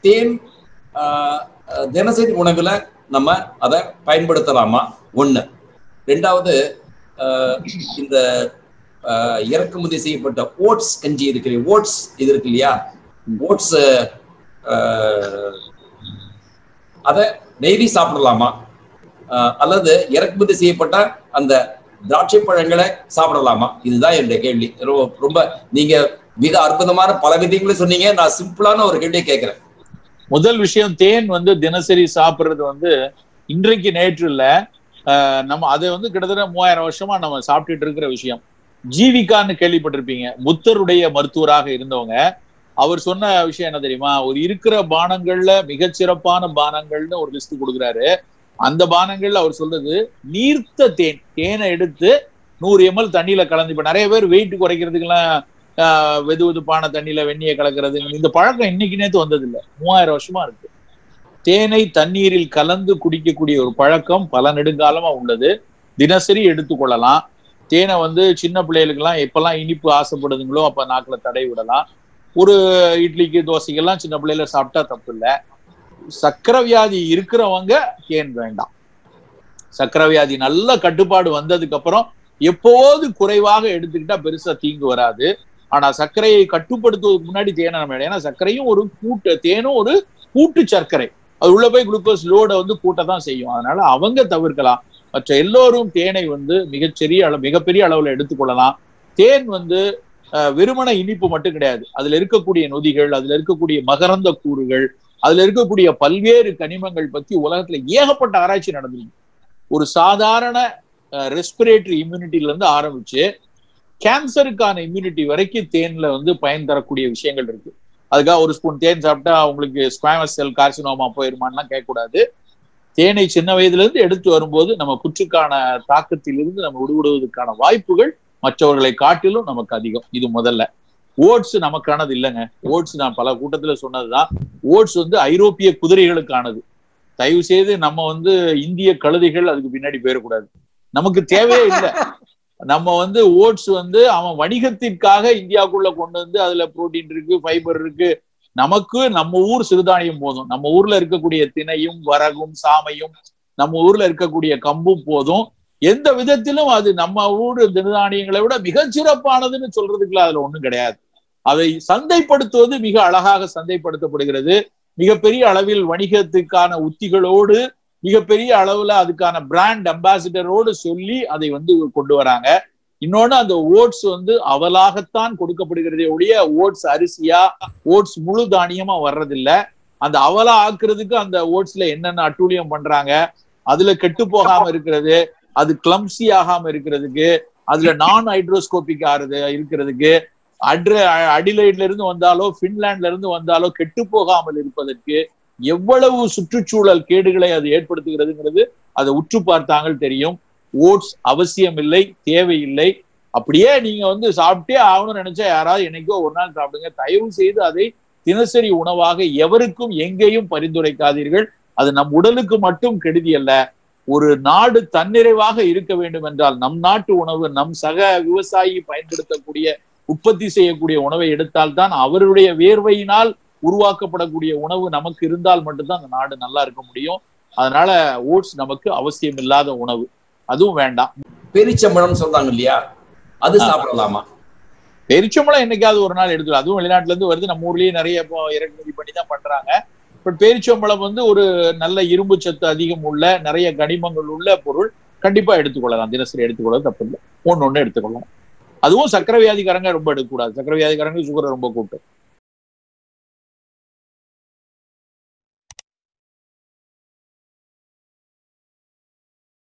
தேன் ஆஹ், தினசரி உணவுல நம்ம அதை பயன்படுத்தலாமா? ஒண்ணு. ரெண்டாவது ஆஹ், இந்த ஆஹ், இறக்குமதி செய்யப்பட்ட ஓட்ஸ் கஞ்சி இருக்கு ஓட்ஸ் இது இருக்கு இல்லையா? ஓட்ஸ் அதை டெய்லி சாப்பிடலாமா? ஆஹ், அல்லது இறக்குமதி செய்யப்பட்ட அந்த திராட்சை பழங்களை சாப்பிடலாமா? இதுதான் என்னுடைய கேள்வி. ரொம்ப- ரொம்ப நீங்க மிக அற்புதமான பல விதங்களை சொன்னீங்க. நான் சிம்பிளான ஒரு கேள்வியை கேட்கிறேன். முதல் விஷயம் தேன் வந்து தினசரி சாப்பிடுறது வந்து இன்றைக்கு நேற்று இல்ல. ஆஹ் நம்ம அதை வந்து கிட்டத்தட்ட மூவாயிரம் வருஷமா நம்ம சாப்பிட்டுட்டு இருக்கிற விஷயம். ஜீவிகான்னு கேள்விப்பட்டிருப்பீங்க. புத்தருடைய மருத்துவராக இருந்தவங்க. அவர் சொன்ன விஷயம் என்ன தெரியுமா? ஒரு இருக்கிற பானங்கள்ல மிகச்சிறப்பான பானங்கள்னு ஒரு லிஸ்ட் கொடுக்குறாரு. அந்த பானங்கள்ல அவர் சொல்றது நீர்த்த தேன். தேனை எடுத்து நூறு எம்எல் தண்ணியில கலந்து. இப்ப நிறைய பேர் வெயிட் குறைக்கிறதுக்கெல்லாம் வெது வெதுப்பான தண்ணியில வெந்நியை கலக்கிறது. இந்த பழக்கம் இன்னைக்கு நேத்து வந்தது மூவாயிரம் வருஷமா இருக்கு. தேனை தண்ணீரில் கலந்து குடிக்கக்கூடிய ஒரு பழக்கம் பல நெடுங்காலமா உள்ளது. தினசரி எடுத்துக்கொள்ளலாம். தேனை வந்து சின்ன பிள்ளைகளுக்கெல்லாம் எப்பெல்லாம் இனிப்பு ஆசைப்படுதுங்களோ அப்ப நாக்கில் தடை விடலாம். ஒரு இட்லிக்கு தோசைக்கெல்லாம் சின்ன பிள்ளையில சாப்பிட்டா தப்பு இல்லை. சக்கரை வியாதி இருக்கிறவங்க தேன் வேண்டாம். சக்கரை வியாதி நல்ல கட்டுப்பாடு வந்ததுக்கு அப்புறம் எப்போது குறைவாக எடுத்துக்கிட்டா பெருசா தீங்கு வராது. ஆனா சர்க்கரையை கட்டுப்படுத்துவதற்கு முன்னாடி தேனை நம்ம ஏன்னா சர்க்கரையும் ஒரு கூட்டு தேனும் ஒரு கூட்டு சர்க்கரை. அது உள்ள போய் குளுக்கோஸ் லோடை வந்து கூட்ட தான் செய்யும். அதனால அவங்க தவிர்க்கலாம். மற்ற எல்லோரும் தேனை வந்து மிகச்சிறிய அளவு மிகப்பெரிய அளவுல எடுத்துக்கொள்ளலாம். தேன் வந்து அஹ், வெறுமன இனிப்பு மட்டும் கிடையாது. அதுல இருக்கக்கூடிய நொதிகள் அதுல இருக்கக்கூடிய மகரந்த கூறுகள் அதுல இருக்கக்கூடிய பல்வேறு கனிமங்கள் பத்தி உலகத்துல ஏகப்பட்ட ஆராய்ச்சி நடந்திருக்கு. ஒரு சாதாரண ரெஸ்பிரேட்டரி இம்யூனிட்டில இருந்து ஆரம்பிச்சு கேன்சருக்கான இம்யூனிட்டி வரைக்கும் தேன்ல வந்து பயன் தரக்கூடிய விஷயங்கள் இருக்கு. அதுக்காக ஒரு ஸ்பூன் தேன் சாப்பிட்டா அவங்களுக்கு ஸ்குவாமஸ் செல் கார்சினோமா போயிருமான்லாம் கேட்கக்கூடாது. தேனை சின்ன வயதுல இருந்து எடுத்து வரும்போது நம்ம புற்றுக்கான தாக்கத்திலிருந்து நம்ம விடுபடுவதற்கான வாய்ப்புகள் மற்றவர்களை காட்டிலும் நமக்கு அதிகம். இது முதல்ல. ஓட்ஸ் நமக்கானது இல்லைங்க. ஓட்ஸ் நான் பல கூட்டத்துல சொன்னதுதான். ஓட்ஸ் வந்து ஐரோப்பிய குதிரைகளுக்கானது. தயவு செய்து நம்ம வந்து இந்திய கழுதைகள் அதுக்கு பின்னாடி போயிடக்கூடாது. நமக்கு தேவையே இல்லை. நம்ம வந்து ஓட்ஸ் வந்து அவன் வணிகத்திற்காக இந்தியாவுக்குள்ள கொண்டு வந்து அதுல புரோட்டீன் இருக்கு ஃபைபர் இருக்கு. நமக்கு நம்ம ஊர் சிறுதானியம் போதும். நம்ம ஊர்ல இருக்கக்கூடிய திணையும் வரகும் சாமையும் நம்ம ஊர்ல இருக்கக்கூடிய கம்பும் போதும். எந்த விதத்திலும் அது நம்ம ஊர் சிறுதானியங்களை விட மிகச் சிறப்பானதுன்னு சொல்றதுக்குள்ள அதுல ஒண்ணும் கிடையாது. அதை சந்தைப்படுத்துவது மிக அழகாக சந்தைப்படுத்தப்படுகிறது. மிகப்பெரிய அளவில் வணிகத்துக்கான உத்திகளோடு மிகப்பெரிய அளவுல அதுக்கான பிராண்ட் அம்பாசிடரோடு சொல்லி அதை வந்து கொண்டு வராங்க. இன்னொன்னு அந்த ஓட்ஸ் வந்து அவலாகத்தான் கொடுக்கப்படுகிறதே ஒழிய ஓட்ஸ் அரிசியா ஓட்ஸ் முழு தானியமா வர்றதில்ல. அந்த அவலா ஆக்குறதுக்கு அந்த ஓட்ஸ்ல என்னென்ன அட்டூழியம் பண்றாங்க அதுல கெட்டு போகாம இருக்கிறது அது கிளம்சி ஆகாம இருக்கிறதுக்கு அதுல நான் ஹைட்ரோஸ்கோபிக் ஆறுது இருக்கிறதுக்கு அட்ர அடிலைட்ல இருந்து வந்தாலோ பின்லாண்ட்ல இருந்து வந்தாலோ கெட்டு போகாமல் இருப்பதற்கு எவ்வளவு சுற்றுச்சூழல் கேடுகளை அது ஏற்படுத்துகிறதுங்கிறது அதை உற்று பார்த்தாங்கள் தெரியும். ஓட்ஸ் அவசியம் இல்லை தேவையில்லை. அப்படியே நீங்க வந்து சாப்பிட்டே ஆகணும்னு நினைச்சா யாராவது என்னைக்கோ ஒரு நாள் சாப்பிடுங்க. தயவு செய்து அதை தினசரி உணவாக எவருக்கும் எங்கேயும் பரிந்துரைக்காதீர்கள். அது நம் உடலுக்கு மட்டும் கெடுதி அல்ல. ஒரு நாடு தன்னிறைவாக இருக்க வேண்டும் என்றால் நம் நாட்டு உணவு நம் சக விவசாயி பயன்படுத்தக்கூடிய உற்பத்தி செய்யக்கூடிய உணவை எடுத்தால் தான் அவருடைய வேர்வையினால் உருவாக்கப்படக்கூடிய உணவு நமக்கு இருந்தால் மட்டும்தான் அந்த நாடு நல்லா இருக்க முடியும். அதனால ஓட்ஸ் நமக்கு அவசியம் இல்லாத உணவு. அதுவும் வேண்டாம். பேரிச்சம்பழம் சொல்றாங்க இல்லையா? அது சாப்பிடலாமா? பேரிச்சம்பழம் என்னைக்காவது ஒரு நாள் எடுத்துக்கலாம் அதுவும் வெளிநாட்டுல இருந்து வருது. நம்ம ஊர்லயே நிறைய இறக்குமதி பண்ணி தான் பண்றாங்க. பட் பேரிச்சம்பழம் வந்து ஒரு நல்ல இரும்பு சத்து அதிகம் உள்ள நிறைய கனிமங்கள் உள்ள பொருள் கண்டிப்பா எடுத்துக்கொள்ளலாம். தினசரி எடுத்துக்கொள்ள தப்பு இல்லை. ஒன்னு ஒண்ணு எடுத்துக்கொள்ளலாம். அதுவும் சக்கரை வியாதிக்காரங்க ரொம்ப எடுக்கக்கூடாது. சக்கரை வியாதிக்காரங்க சுகரை ரொம்ப கூட்டும்